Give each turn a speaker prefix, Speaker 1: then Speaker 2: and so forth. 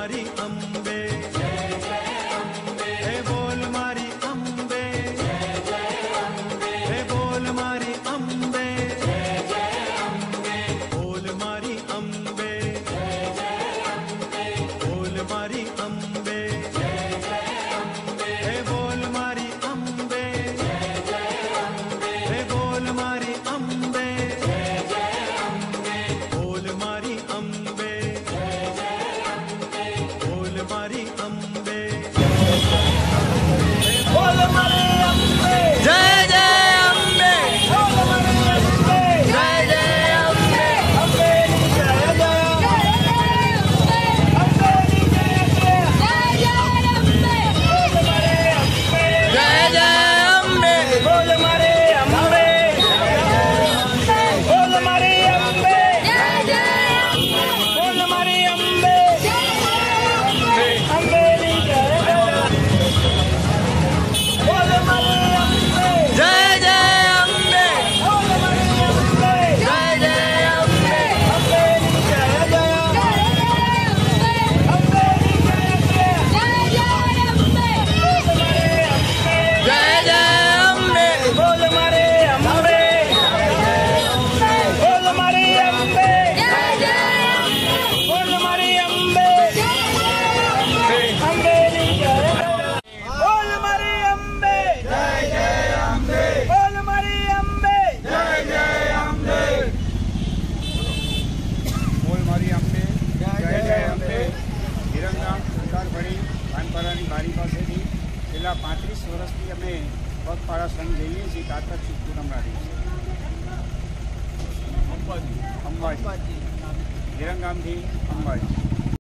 Speaker 1: मारी अम्बे हे बोल मारी अम्बे हे बोल मारी अम्बे बोल मारी अम्बे बोल मारी अम्बे हमारी अम्मा છેલ્લા પાંત્રીસ વર્ષથી અમે પગપાળા સંઘ જઈએ છીએ કાતરથી પૂનમના દિવસે. અંબાજી. અંબાજી. વિરંગામથી અંબાજી.